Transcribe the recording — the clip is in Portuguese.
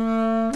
Música